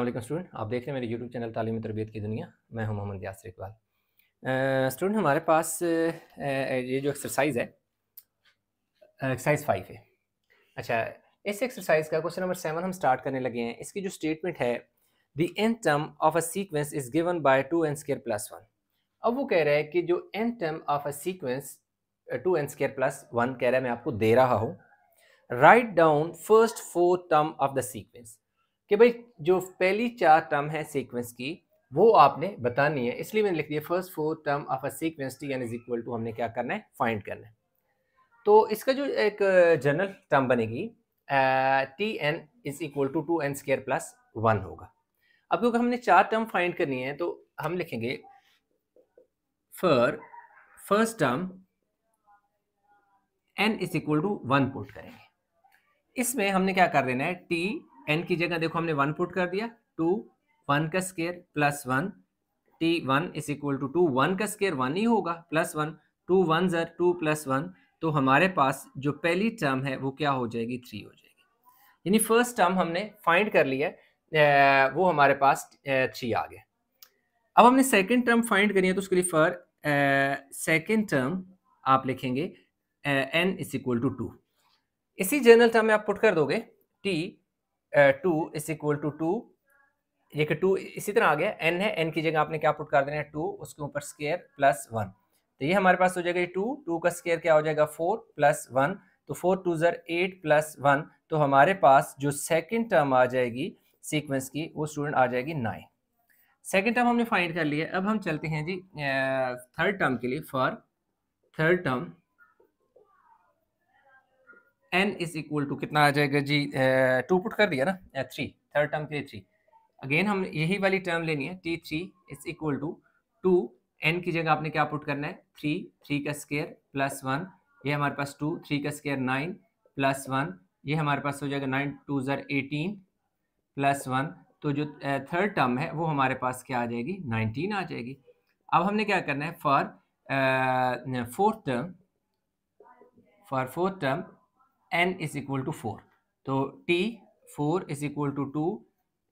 वालेकुम स्टूडेंट, आप देख रहे हैं मेरे यूट्यूब चैनल तालीम तरबियत की दुनिया, मैं हूँ मोहम्मद यासर इकबाल। स्टूडेंट, हमारे पास ये जो एक्सरसाइज है एक्सरसाइज फाइव है। अच्छा इस एक्सरसाइज का क्वेश्चन नंबर सेवन हम स्टार्ट करने लगे हैं। इसकी जो स्टेटमेंट है the n term of a sequence is given by two n square plus one अब वो कह रहा है कि जो n term of a sequence two n square plus one कह रहा है, मैं आपको दे रहा हूँ। Right down first four term of the sequence कि भाई जो पहली चार टर्म है सीक्वेंस की, वो आपने बतानी है। इसलिए मैंने लिख दिया first four term of a sequence t n is equal to हमने क्या करना है? फाइंड करना है। तो इसका जो एक जनरल टर्म बनेगी t n is equal to two n square plus one होगा। अब क्योंकि हमने चार टर्म फाइंड करनी है तो हम लिखेंगे for first term n is equal to one put करेंगे। इसमें हमने क्या कर देना है? टी एन की जगह देखो हमने वन पुट कर दिया टू वन का square plus one t one is equal to two one का स्केयर वन ही होगा प्लस वन टू वन जर टू प्लस वन तो हमारे पास जो पहली टर्म है, वो क्या हो जाएगी? थ्री हो जाएगी। यानी फ़र्स्ट टर्म हमने फाइंड कर लिया वो हमारे पास थ्री आ गया। अब हमने सेकेंड टर्म फाइंड करी है तो उसके लिए फॉर सेकेंड टर्म आप लिखेंगे n is equal to two इसी जनरल टर्म में आप पुट कर दोगे t two is equal to two ये कि टू इसी तरह आ गया। एन है एन की जगह आपने क्या पुट कर देना है? टू उसके ऊपर स्केयर प्लस वन तो ये हमारे पास हो जाएगा टू टू का स्केयर क्या हो जाएगा? फोर प्लस वन तो फोर टू जर एट प्लस वन तो हमारे पास जो सेकेंड टर्म आ जाएगी सीक्वेंस की, वो स्टूडेंट आ जाएगी नाइन सेकेंड टर्म हमने फाइंड कर लिया अब हम चलते हैं जी थर्ड टर्म के लिए for third term n is equal to कितना आ जाएगा जी? टू पुट कर दिया ना? थ्री थर्ड टर्म के लिए थ्री अगेन हम यही वाली टर्म लेनी है t three is equal to two n की जगह आपने क्या पुट करना है? थ्री थ्री का स्केयर प्लस वन ये हमारे पास टू थ्री का स्केयर नाइन प्लस वन ये हमारे पास हो जाएगा नाइन टू ज़र एटीन प्लस वन तो जो थर्ड टर्म है, वो हमारे पास क्या आ जाएगी? नाइनटीन आ जाएगी. अब हमने क्या करना है? For fourth term for fourth term n is equal to four तो t four is equal to two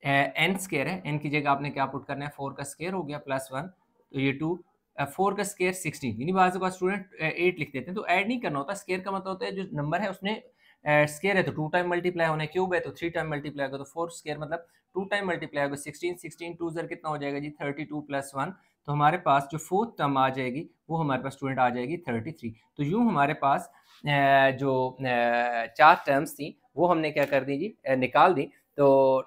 n square है। एन की जगह आपने क्या पुट करना है? फोर का स्केयर हो गया प्लस वन तो ये टू फोर का स्केयर सिक्सटीन यानी बाजू का स्टूडेंट एट लिख देते हैं। तो ऐड नहीं करना होता। स्केयर का मतलब होता है जो नंबर है उसने स्केयर है तो टू टाइम मल्टीप्लाई होना क्यूब है? तो थ्री टाइम मल्टीप्लाई होगा तो फोर स्केयर मतलब टू टाइम मल्टीप्लाई होगा। सिक्सटीन सिक्सटीन टू जर कितना हो जाएगा जी? थर्टी टू प्लस वन तो हमारे पास जो फोर्थ टर्म आ जाएगी, वो हमारे पास स्टूडेंट आ जाएगी थर्टी थ्री तो यूँ हमारे पास जो चार टर्म्स थी, वो हमने क्या कर दी जी? निकाल दी। तो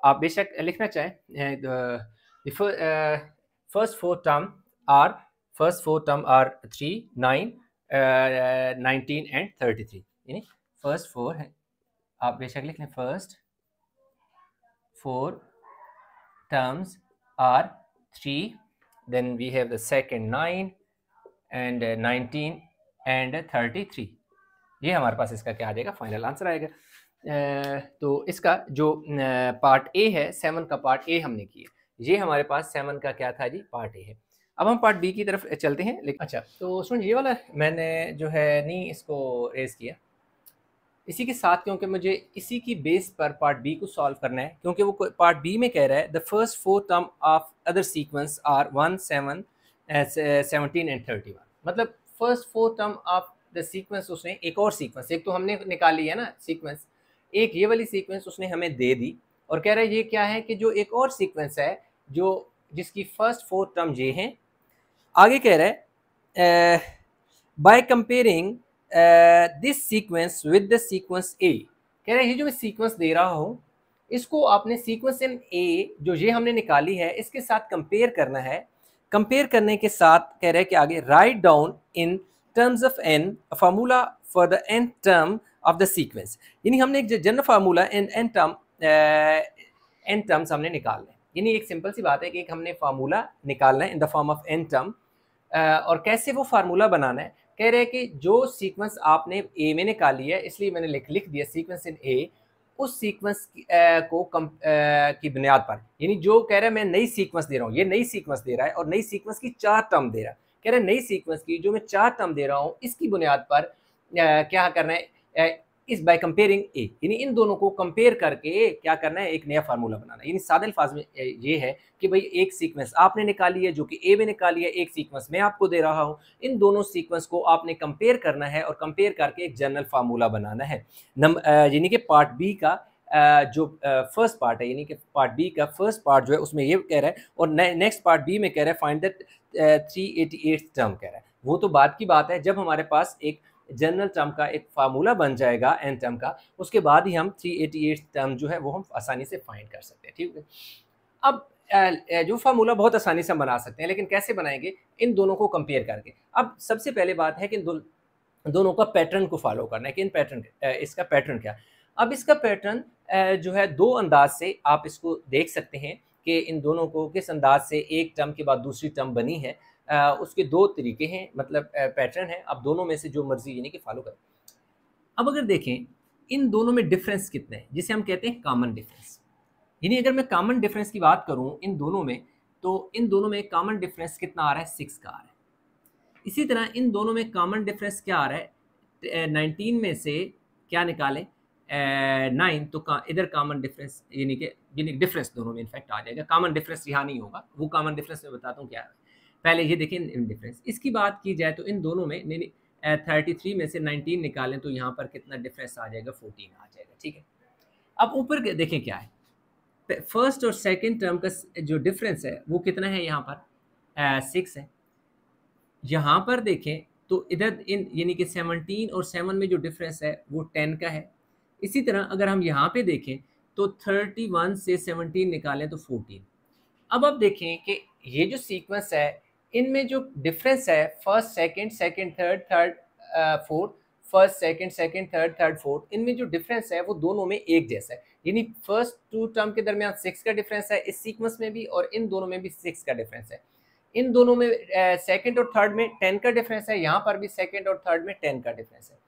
आप बेशक लिखना चाहें first four term are first four term are three nine nineteen and thirty three यानी फ़र्स्ट फोर है। आप बेशक लिख लें first four terms are three then we have the second nine and nineteen and thirty three ये हमारे पास इसका क्या आ जाएगा? फाइनल आंसर आएगा। तो इसका जो पार्ट ए है सेवन का पार्ट ए हमने किया। ये हमारे पास सेवन का क्या था जी? पार्ट ए है। अब हम पार्ट बी की तरफ़ चलते हैं। लेकिन अच्छा तो सुन, ये वाला मैंने जो है नहीं इसको रेज किया। इसी के साथ क्योंकि मुझे इसी की बेस पर पार्ट बी को सॉल्व करना है, क्योंकि वो पार्ट बी में कह रहा है the first four term of other sequence are one seven seventeen and thirty one मतलब first four term of the sequence उसने एक और सीक्वेंस एक तो हमने निकाली है ना सीक्वेंस एक ये वाली सीक्वेंस उसने हमें दे दी और कह रहा है ये क्या है कि जो एक और सीक्वेंस है, जो जिसकी फ़र्स्ट फोर टर्म ये हैं, आगे कह रहा है by comparing this sequence with the sequence a कह रहे हैं, ये जो मैं सीक्वेंस दे रहा हूँ, इसको आपने सीक्वेंस इन ए जो ये हमने निकाली है, इसके साथ कंपेयर करना है। कंपेयर करने के साथ कह रहे हैं कि आगे right down in terms of n formula for the n term of the sequence यानी हमने एक general formula in n term n terms हमने निकालना है। यानी एक सिंपल सी बात है कि एक हमने फार्मूला निकालना है in the form of n term और कैसे वो फार्मूला बनाना है? कह रहे हैं कि जो सीक्वेंस आपने ए में निकाली है, इसलिए मैंने लिख लिख दिया सीक्वेंस इन ए उस सीक्वेंस को कम की बुनियाद पर। यानी जो कह रहा है मैं नई सीक्वेंस दे रहा हूँ, ये नई सीक्वेंस दे रहा है और नई सीक्वेंस की चार टर्म दे रहा है। कह रहे हैं नई सीक्वेंस की जो मैं चार टर्म दे रहा हूँ, इसकी बुनियाद पर क्या करना है? इस बाय कंपेयरिंग ए यानी इन दोनों को कंपेयर करके क्या करना है? एक नया फार्मूला बनाना यानी सादे अल्फाज में ये है कि भाई एक सीक्वेंस आपने निकाली है, जो कि ए में निकाली है, एक सीक्वेंस मैं आपको दे रहा हूँ। इन दोनों सीक्वेंस को आपने कंपेयर करना है और कंपेयर करके एक जनरल फार्मूला बनाना है। यानी कि पार्ट बी का जो फ़र्स्ट पार्ट है, यानी कि पार्ट बी का फ़र्स्ट पार्ट जो है, उसमें ये कह रहा है और नेक्स्ट पार्ट बी में कह रहा है find that three eighty eight term कह रहा है। वो तो बात की बात है, जब हमारे पास एक जनरल टर्म का एक फार्मूला बन जाएगा एन टर्म का उसके बाद ही हम 388 टर्म जो है वो हम आसानी से फाइंड कर सकते हैं ठीक है? अब जो फार्मूला बहुत आसानी से हम बना सकते हैं लेकिन कैसे बनाएँगे? इन दोनों को कंपेयर करके। अब सबसे पहले बात है कि दो, दोनों का पैटर्न को फॉलो करना है कि इन पैटर्न इसका पैटर्न क्या? अब इसका पैटर्न जो है दो अंदाज से आप इसको देख सकते हैं कि इन दोनों को किस अंदाज से एक टर्म के बाद दूसरी टर्म बनी है। उसके दो तरीके हैं मतलब पैटर्न है। अब दोनों में से जो मर्ज़ी यानी कि फॉलो करें। अब अगर देखें इन दोनों में डिफरेंस कितने हैं? जिसे हम कहते हैं कॉमन डिफरेंस यानी अगर मैं कॉमन डिफरेंस की बात करूँ इन दोनों में तो इन दोनों में कॉमन डिफरेंस कितना आ रहा है? सिक्स का आ रहा है। इसी तरह इन दोनों में कॉमन डिफरेंस क्या आ रहा है? नाइनटीन में से क्या निकालें? नाइन तो का, इधर कॉमन डिफरेंस यानी कि यानी डिफरेंस दोनों में इनफैक्ट आ जाएगा। कॉमन डिफरेंस यहाँ नहीं होगा। वो कॉमन डिफरेंस मैं बताता हूँ क्या है। पहले ये देखें इन डिफरेंस इसकी बात की जाए तो इन दोनों में थर्टी थ्री में से नाइनटीन निकालें तो यहाँ पर कितना डिफरेंस आ जाएगा? फोर्टीन आ जाएगा, ठीक है? अब ऊपर देखें क्या है। फ़र्स्ट और सेकंड टर्म का जो डिफरेंस है, वो कितना है यहाँ पर? सिक्स है। यहाँ पर देखें तो इधर इन, यानी कि सेवनटीन और सेवन में जो डिफरेंस है, वो टेन का है। इसी तरह अगर हम यहाँ पे देखें तो थर्टी वन से सेवनटीन निकालें तो फोर्टीन अब आप देखें कि ये जो सीक्वेंस है इनमें जो डिफरेंस है first second second third third fourth first second second third third fourth इनमें जो डिफरेंस है, वो दोनों में एक जैसा है। यानी फ़र्स्ट टू टर्म के दरमियान सिक्स का डिफरेंस है इस सीक्वेंस में भी और इन दोनों में भी सिक्स का डिफरेंस है। इन दोनों में सेकंड और थर्ड में टेन का डिफरेंस है, यहाँ पर भी सेकेंड और थर्ड में टेन का डिफरेंस है।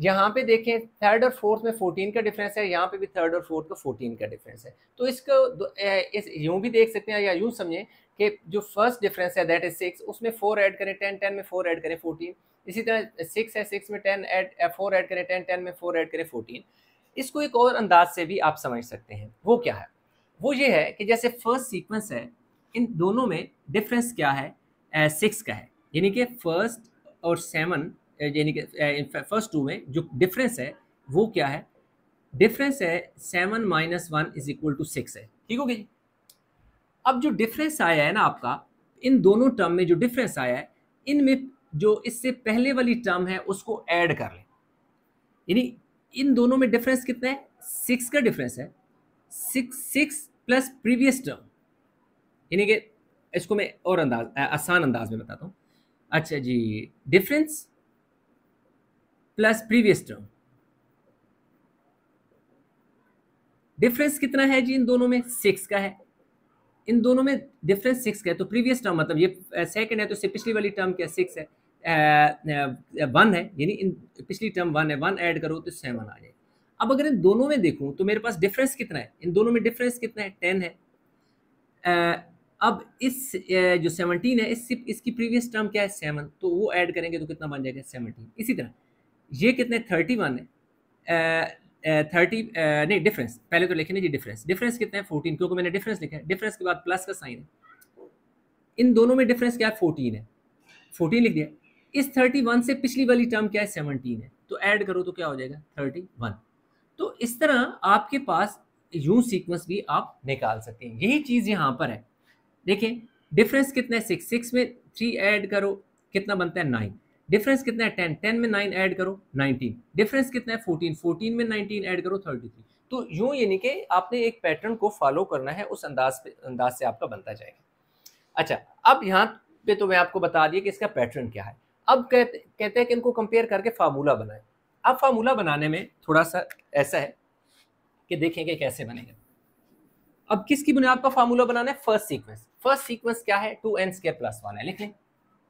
यहाँ पे देखें थर्ड और फोर्थ में फोर्टीन का डिफरेंस है, यहाँ पे भी थर्ड और फोर्थ का फोर्टीन का डिफरेंस है। तो इसको इस, यूँ भी देख सकते हैं या यूँ समझें कि जो फ़र्स्ट डिफरेंस है दैट इज़ सिक्स उसमें फोर ऐड करें टेन टेन में फोर ऐड करें फोर्टीन इसी तरह सिक्स है सिक्स में टेन ऐड फोर ऐड करें टेन टेन में फोर ऐड करें फोर्टीन इसको एक और अंदाज से भी आप समझ सकते हैं। वो क्या है? वो ये है कि जैसे फ़र्स्ट सीक्वेंस है, इन दोनों में डिफरेंस क्या है? सिक्स का है। यानी कि फ़र्स्ट और सेवन यानी कि फ़र्स्ट टू में जो डिफरेंस है, वो क्या है? डिफरेंस है seven minus one is equal to six है। ठीक हो गया अब जो डिफरेंस आया है ना आपका, इन दोनों टर्म में जो डिफरेंस आया है, इनमें जो इससे पहले वाली टर्म है, उसको ऐड कर लें। यानी इन दोनों में डिफरेंस कितना है? सिक्स का डिफरेंस है। Six six plus previous term यानी कि, इसको मैं और अंदाज आसान अंदाज में बताता हूँ। अच्छा जी difference plus previous term. Difference कितना है जी इन दोनों में? सिक्स का है। इन दोनों में डिफरेंस सिक्स का है तो प्रीवियस टर्म मतलब ये सेकंड है तो इससे पिछली वाली टर्म क्या सिक्स है। वन है, यानी इन पिछली टर्म वन है। वन ऐड करो तो सेवन आ जाए। अब अगर इन दोनों में देखूँ तो मेरे पास डिफरेंस कितना है? इन दोनों में डिफरेंस कितना है? टेन है। अब इस जो सेवनटीन है इस इसकी प्रीवियस टर्म क्या है? सेवन तो वो ऐड करेंगे तो कितना बन जाएगा? सेवनटीन इसी तरह। ये कितने? थर्टी वन है थर्टी नहीं डिफरेंस पहले तो लिखे नहीं जी डिफरेंस डिफरेंस कितने हैं? फोर्टीन क्योंकि मैंने डिफरेंस लिखा है। डिफरेंस के बाद प्लस का साइन है। इन दोनों में डिफरेंस क्या है? फोर्टीन है। फोर्टीन लिख दिया। इस थर्टी वन से पिछली वाली टर्म क्या है? सेवनटीन है। तो ऐड करो तो क्या हो जाएगा? थर्टी वन तो इस तरह आपके पास यू सीक्वेंस भी आप निकाल सकते हैं। यही चीज़ यहाँ पर है। देखें डिफरेंस कितना है? सिक्स सिक्स में थ्री ऐड करो। कितना बनता है? नाइन डिफरेंस कितना है? टेन टेन में नाइन ऐड करो नाइनटीन डिफरेंस कितना है? फोर्टीन फोर्टीन में नाइनटीन ऐड करो थर्टी थ्री तो यूँ यानी कि आपने एक पैटर्न को फॉलो करना है, उस अंदाज पे, अंदाज से आपका बनता जाएगा। अच्छा अब यहाँ पे तो मैं आपको बता दिया कि इसका पैटर्न क्या है। अब कहते कहते हैं कि इनको कंपेयर करके फार्मूला बनाए। अब फार्मूला बनाने में थोड़ा सा ऐसा है कि देखेंगे कैसे बनेगा। अब किसकी बुनियाद पर फार्मूला बनाना है? फ़र्स्ट सीक्वेंस फ़र्स्ट सीक्वेंस क्या है? Two n square plus one है। लिख लें।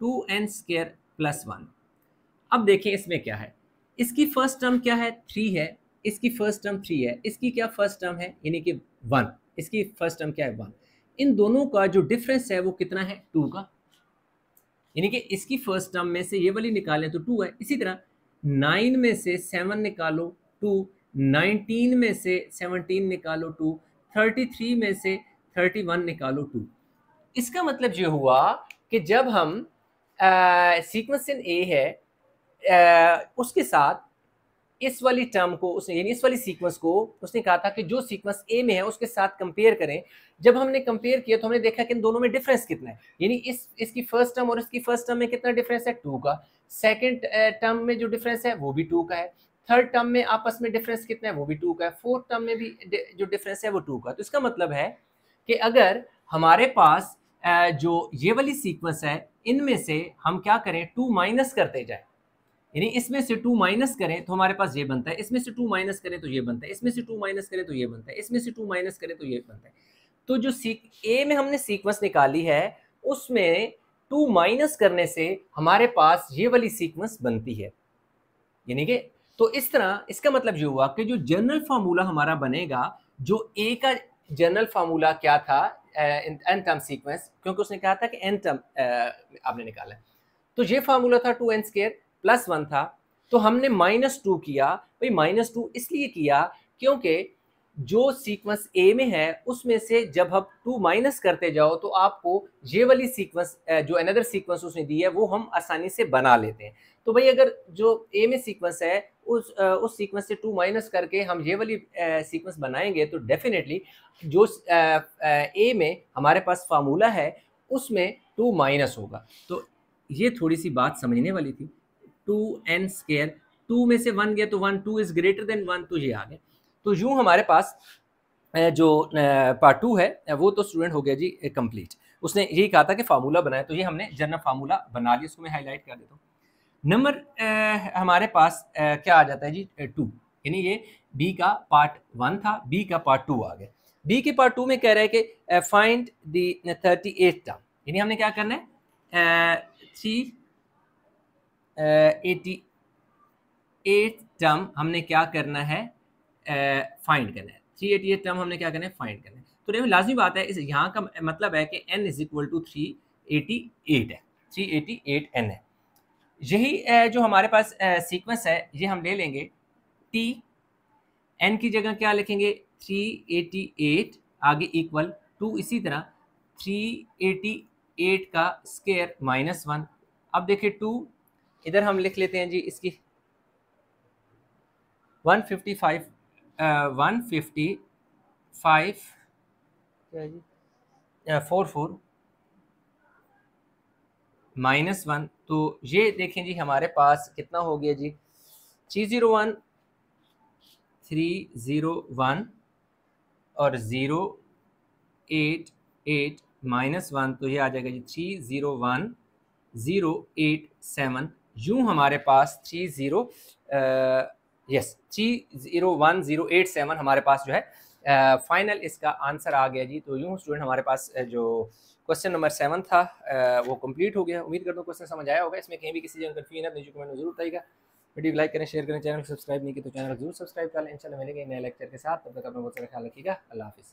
Two n square plus one. अब देखें इसमें क्या है। इसकी फ़र्स्ट टर्म क्या है? थ्री है। इसकी फ़र्स्ट टर्म थ्री है। इसकी क्या फ़र्स्ट टर्म है? यानी कि वन। इसकी फ़र्स्ट टर्म क्या है? वन। इन दोनों का जो डिफरेंस है वो कितना है? टू का। यानी कि इसकी फ़र्स्ट टर्म में से ये वाली निकालें तो टू है। इसी तरह नाइन में से सेवन निकालो टू। नाइनटीन में से सेवनटीन निकालो टू। थर्टी थ्री में से थर्टी वन निकालो टू। इसका मतलब ये हुआ कि जब हम सीक्वेंस इन ए है आ, उसके साथ इस वाली टर्म को उसने यानी इस वाली सीक्वेंस को उसने कहा था कि जो सीक्वेंस ए में है उसके साथ कंपेयर करें। जब हमने कंपेयर किया तो हमने देखा कि इन दोनों में डिफरेंस कितना है। यानी इस इसकी फ़र्स्ट टर्म और इसकी फ़र्स्ट टर्म में कितना डिफरेंस है? टू का। सेकेंड टर्म में जो डिफरेंस है वो भी टू का है। थर्ड टर्म में आपस में डिफरेंस कितना है वो भी टू का है। फोर्थ टर्म में भी जो डिफरेंस है वो टू का तो इसका मतलब है कि अगर हमारे पास जो ये वाली सीक्वेंस है, इनमें से हम क्या करें? टू माइनस करते जाए। यानी इसमें से टू माइनस करें तो हमारे पास ये बनता है। इसमें से टू माइनस करें तो ये बनता है। इसमें से टू माइनस करें तो ये बनता है। इसमें से टू माइनस करें तो ये बनता है। तो जो सीक ए में हमने सीक्वेंस निकाली है, उसमें टू माइनस करने से हमारे पास ये वाली सीक्वेंस बनती है। यानी कि तो इस तरह, इसका मतलब ये हुआ कि जो जनरल फार्मूला हमारा बनेगा, जो ए का जनरल फार्मूला क्या था एन टर्म सीक्वेंस क्योंकि उसने कहा था कि एन टर्म आपने निकाला तो ये फार्मूला था two n square plus one था। तो हमने माइनस टू किया। भाई माइनस टू इसलिए किया क्योंकि जो सीक्वेंस ए में है, उसमें से जब हम टू माइनस करते जाओ तो आपको ये वाली सीक्वेंस जो अनदर सीक्वेंस उसने दी है, वो हम आसानी से बना लेते हैं। तो भाई अगर जो ए में सीक्वेंस है, उस उस सीक्वेंस से टू माइनस करके हम ये वाली सीक्वेंस बनाएँगे तो डेफिनेटली जो ए में हमारे पास फार्मूला है, उसमें टू माइनस होगा। तो ये थोड़ी सी बात समझने वाली थी। टू एन स्केयर टू में से वन गया तो one two is greater than one तो ये आ गया। तो यूँ हमारे पास जो पार्ट टू है, वो तो स्टूडेंट हो गया जी कंप्लीट उसने यही कहा था कि फार्मूला बनाया तो ये हमने जनरल फार्मूला बना लिया, उसको मैं हाईलाइट कर देता हूँ। नंबर हमारे पास आ, क्या आ जाता है जी? टू यानी ये बी का पार्ट वन था बी का पार्ट टू आ गया। बी के पार्ट टू में कह रहे हैं कि find the thirty eight term यानी हमने क्या करना है? थ्री एटी एट टर्म हमने क्या करना है? फाइंड करना है। थ्री एटी एट टर्म हमने क्या करना है? फाइंड करना है। तो देखो लाजमी बात है इस यहाँ का मतलब है कि n is equal to three eighty eight है। थ्री एटी एट एन है। यही जो हमारे पास सीक्वेंस है, ये हम ले लेंगे। टी एन की जगह क्या लिखेंगे? थ्री एटी एट आगे इक्वल टू इसी तरह। थ्री एटी एट का स्केयर माइनस वन अब देखिए टू इधर हम लिख लेते हैं जी इसकी। 155 वन फिफ्टी फाइव क्या फोर फोर माइनस वन तो ये देखें जी हमारे पास कितना हो गया जी? Three zero one three zero one और zero eight eight minus one तो ये आ जाएगा जी three zero one zero eight seven यूँ हमारे पास three zero yes three zero one zero eight seven हमारे पास जो है फाइनल uh, इसका आंसर आ गया जी। तो यूँ स्टूडेंट हमारे पास uh, जो क्वेश्चन नंबर सेवन था वो कंप्लीट हो गया। उम्मीद करता हूँ क्वेश्चन समझ आया होगा। इसमें कहीं भी किसी जगह कन्फ्यूज़न है तो कमेंट ज़रूर बताएगा वीडियो लाइक करें शेयर करें चैनल सब्सक्राइब नहीं किया तो चैनल ज़रूर सब्सक्राइब कर लें। इंशाल्लाह मिलेंगे नए लेक्चर के साथ। तब तक अपना बहुत सारा ख्याल रखिएगा। अल्लाह हाफिज़।